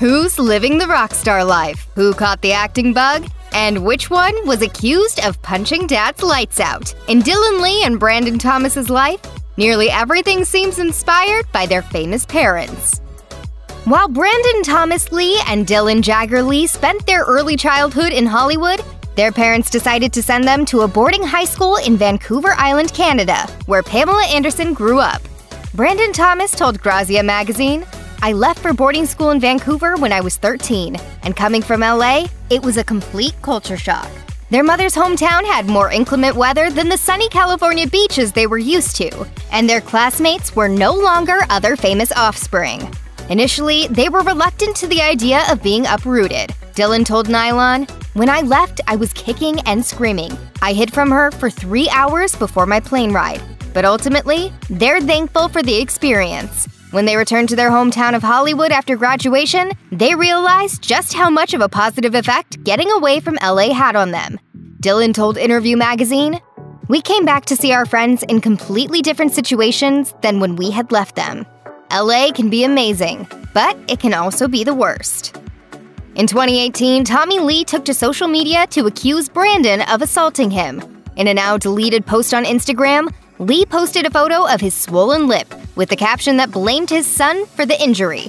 Who's living the rock star life? Who caught the acting bug? And which one was accused of punching dad's lights out? In Dylan Lee and Brandon Thomas's life, nearly everything seems inspired by their famous parents. While Brandon Thomas Lee and Dylan Jagger Lee spent their early childhood in Hollywood, their parents decided to send them to a boarding high school in Vancouver Island, Canada, where Pamela Anderson grew up. Brandon Thomas told Grazia magazine, I left for boarding school in Vancouver when I was 13, and coming from LA, it was a complete culture shock. Their mother's hometown had more inclement weather than the sunny California beaches they were used to, and their classmates were no longer other famous offspring. Initially, they were reluctant to the idea of being uprooted. Dylan told Nylon, When I left, I was kicking and screaming. I hid from her for three hours before my plane ride. But ultimately, they're thankful for the experience. When they returned to their hometown of Hollywood after graduation, they realized just how much of a positive effect getting away from LA had on them. Dylan told Interview magazine, We came back to see our friends in completely different situations than when we had left them. LA can be amazing, but it can also be the worst. In 2018, Tommy Lee took to social media to accuse Brandon of assaulting him. In a now deleted post on Instagram, Lee posted a photo of his swollen lip with the caption that blamed his son for the injury.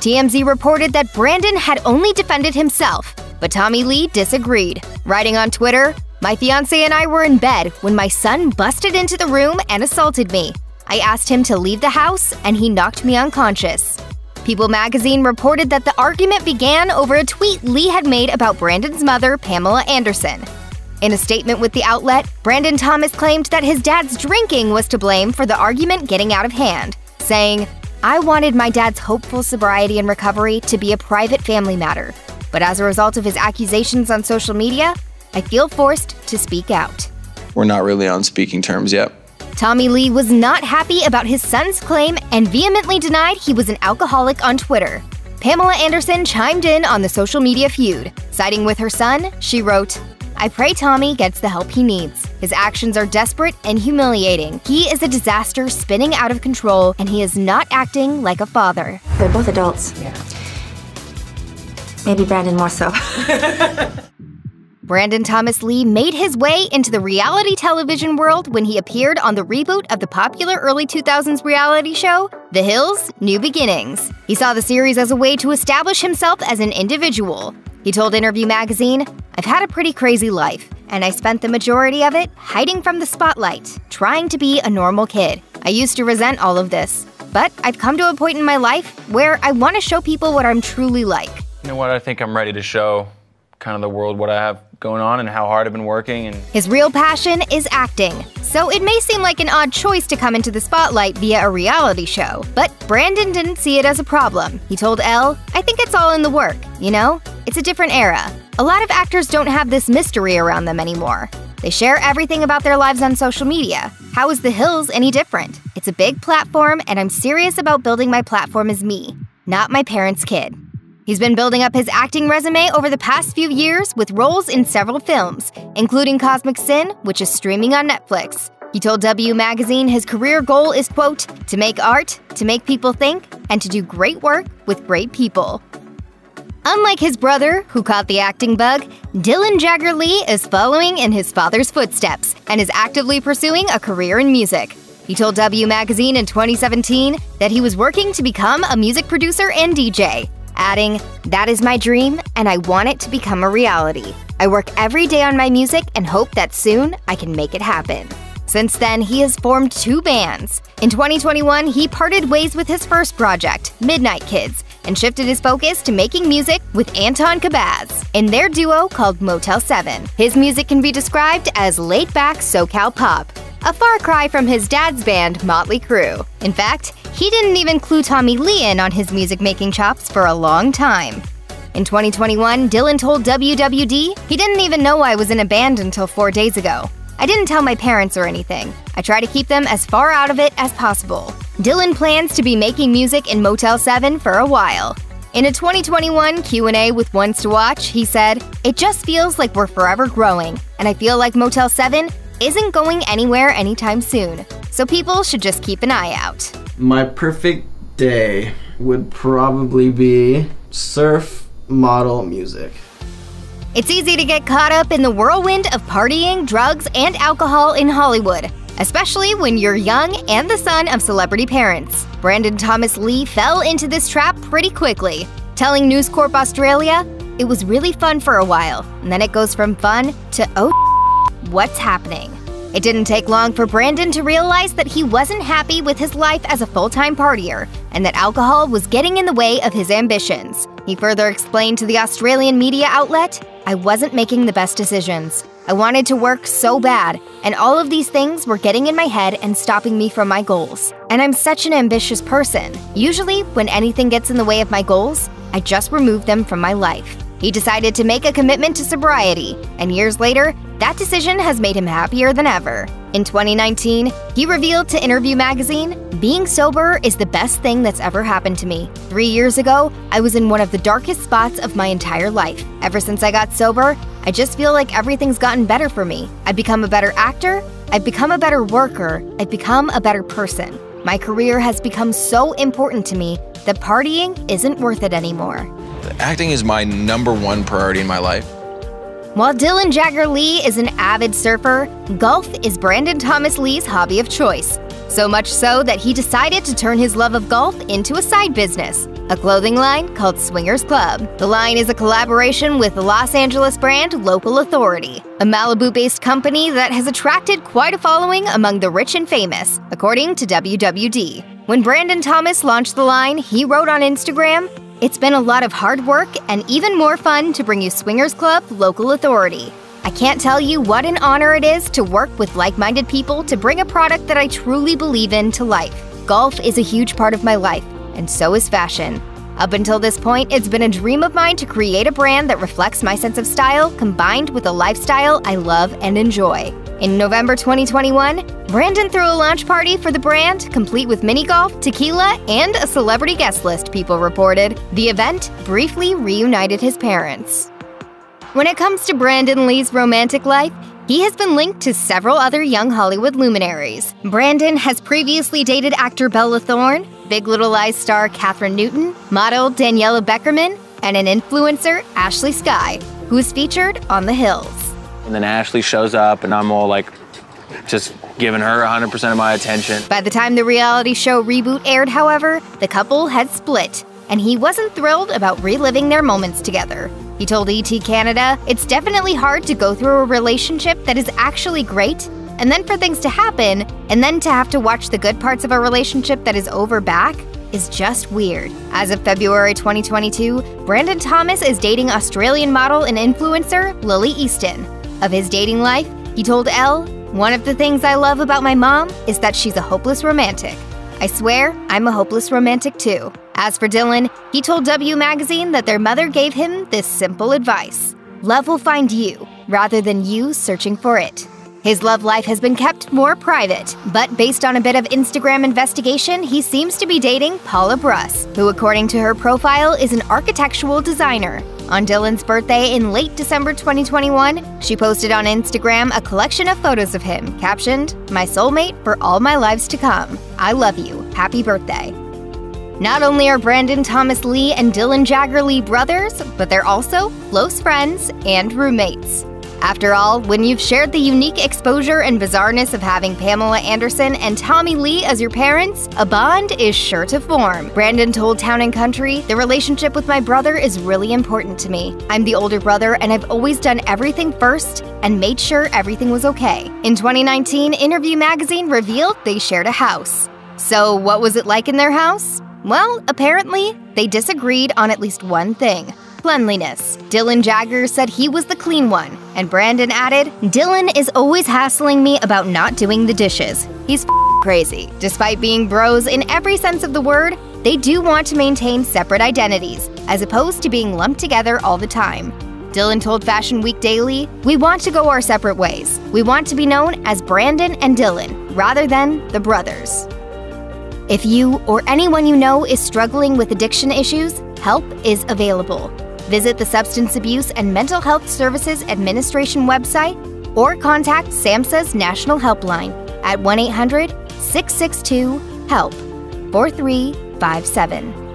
TMZ reported that Brandon had only defended himself, but Tommy Lee disagreed, writing on Twitter, My fiance and I were in bed when my son busted into the room and assaulted me. I asked him to leave the house and he knocked me unconscious. People magazine reported that the argument began over a tweet Lee had made about Brandon's mother, Pamela Anderson. In a statement with the outlet, Brandon Thomas claimed that his dad's drinking was to blame for the argument getting out of hand, saying, I wanted my dad's hopeful sobriety and recovery to be a private family matter, but as a result of his accusations on social media, I feel forced to speak out. We're not really on speaking terms yet. Tommy Lee was not happy about his son's claim and vehemently denied he was an alcoholic on Twitter. Pamela Anderson chimed in on the social media feud. Siding with her son, she wrote, I pray Tommy gets the help he needs. His actions are desperate and humiliating. He is a disaster spinning out of control, and he is not acting like a father. They're both adults. Yeah. Maybe Brandon more so. Brandon Thomas Lee made his way into the reality television world when he appeared on the reboot of the popular early 2000s reality show, The Hills New Beginnings. He saw the series as a way to establish himself as an individual. He told Interview magazine, I've had a pretty crazy life, and I spent the majority of it hiding from the spotlight, trying to be a normal kid. I used to resent all of this, but I've come to a point in my life where I want to show people what I'm truly like. You know what? I think I'm ready to show kind of the world what I have going on and how hard I've been working and His real passion is acting, so it may seem like an odd choice to come into the spotlight via a reality show. But Brandon didn't see it as a problem. He told Elle, I think it's all in the work, you know? It's a different era. A lot of actors don't have this mystery around them anymore. They share everything about their lives on social media. How is The Hills any different? It's a big platform, and I'm serious about building my platform as me, not my parents' kid. He's been building up his acting resume over the past few years with roles in several films, including Cosmic Sin, which is streaming on Netflix. He told W Magazine his career goal is, quote, to make art, to make people think, and to do great work with great people. Unlike his brother, who caught the acting bug, Dylan Jagger Lee is following in his father's footsteps and is actively pursuing a career in music. He told W Magazine in 2017 that he was working to become a music producer and DJ, adding, That is my dream, and I want it to become a reality. I work every day on my music and hope that soon I can make it happen. Since then, he has formed two bands. In 2021, he parted ways with his first project, Midnight Kids, and shifted his focus to making music with Anton Kabaz in their duo called Motel 7. His music can be described as laid back SoCal pop, a far cry from his dad's band, Motley Crue. In fact, he didn't even clue Tommy Lee in on his music making chops for a long time. In 2021, Dylan told WWD he didn't even know I was in a band until four days ago. I didn't tell my parents or anything. I try to keep them as far out of it as possible. Dylan plans to be making music in Motel 7 for a while. In a 2021 Q&A with Ones to Watch, he said, "It just feels like we're forever growing, and I feel like Motel 7 isn't going anywhere anytime soon. So people should just keep an eye out." My perfect day would probably be surf, model, music. It's easy to get caught up in the whirlwind of partying, drugs, and alcohol in Hollywood, especially when you're young and the son of celebrity parents. Brandon Thomas Lee fell into this trap pretty quickly, telling News Corp Australia, It was really fun for a while, and then it goes from fun to oh, what's happening? It didn't take long for Brandon to realize that he wasn't happy with his life as a full time partier and that alcohol was getting in the way of his ambitions. He further explained to the Australian media outlet I wasn't making the best decisions. I wanted to work so bad, and all of these things were getting in my head and stopping me from my goals. And I'm such an ambitious person. Usually, when anything gets in the way of my goals, I just remove them from my life. He decided to make a commitment to sobriety, and years later, that decision has made him happier than ever. In 2019, he revealed to Interview Magazine Being sober is the best thing that's ever happened to me. Three years ago, I was in one of the darkest spots of my entire life. Ever since I got sober, I just feel like everything's gotten better for me. I've become a better actor, I've become a better worker, I've become a better person. My career has become so important to me that partying isn't worth it anymore. Acting is my number one priority in my life. While Dylan Jagger Lee is an avid surfer, golf is Brandon Thomas Lee's hobby of choice. So much so that he decided to turn his love of golf into a side business, a clothing line called Swingers Club. The line is a collaboration with the Los Angeles brand Local Authority, a Malibu based company that has attracted quite a following among the rich and famous, according to WWD. When Brandon Thomas launched the line, he wrote on Instagram, it's been a lot of hard work and even more fun to bring you Swingers Club Local Authority. I can't tell you what an honor it is to work with like minded people to bring a product that I truly believe in to life. Golf is a huge part of my life, and so is fashion. Up until this point, it's been a dream of mine to create a brand that reflects my sense of style combined with a lifestyle I love and enjoy. In November 2021, Brandon threw a launch party for the brand, complete with mini golf, tequila, and a celebrity guest list, people reported. The event briefly reunited his parents. When it comes to Brandon Lee's romantic life, he has been linked to several other young Hollywood luminaries. Brandon has previously dated actor Bella Thorne, Big Little Lies star Kathryn Newton, model Daniela Beckerman, and an influencer, Ashley Skye, who is featured on The Hills. And then Ashley shows up, and I'm all like, just giving her 100% of my attention. By the time the reality show reboot aired, however, the couple had split, and he wasn't thrilled about reliving their moments together. He told ET Canada, It's definitely hard to go through a relationship that is actually great, and then for things to happen, and then to have to watch the good parts of a relationship that is over back is just weird. As of February 2022, Brandon Thomas is dating Australian model and influencer Lily Easton. Of his dating life, he told Elle, One of the things I love about my mom is that she's a hopeless romantic. I swear, I'm a hopeless romantic too. As for Dylan, he told W Magazine that their mother gave him this simple advice Love will find you, rather than you searching for it. His love life has been kept more private, but based on a bit of Instagram investigation, he seems to be dating Paula Bruss, who, according to her profile, is an architectural designer. On Dylan's birthday in late December 2021, she posted on Instagram a collection of photos of him, captioned, My soulmate for all my lives to come. I love you. Happy birthday. Not only are Brandon Thomas Lee and Dylan Jagger Lee brothers, but they're also close friends and roommates. After all, when you've shared the unique exposure and bizarreness of having Pamela Anderson and Tommy Lee as your parents, a bond is sure to form. Brandon told Town and Country, The relationship with my brother is really important to me. I'm the older brother, and I've always done everything first and made sure everything was okay. In 2019, Interview Magazine revealed they shared a house. So, what was it like in their house? Well, apparently, they disagreed on at least one thing cleanliness. Dylan Jagger said he was the clean one, and Brandon added, Dylan is always hassling me about not doing the dishes. He's crazy. Despite being bros in every sense of the word, they do want to maintain separate identities, as opposed to being lumped together all the time. Dylan told Fashion Week Daily, We want to go our separate ways. We want to be known as Brandon and Dylan, rather than the brothers. If you or anyone you know is struggling with addiction issues, help is available visit the Substance Abuse and Mental Health Services Administration website or contact SAMHSA's National Helpline at 1 800 662 HELP 4357.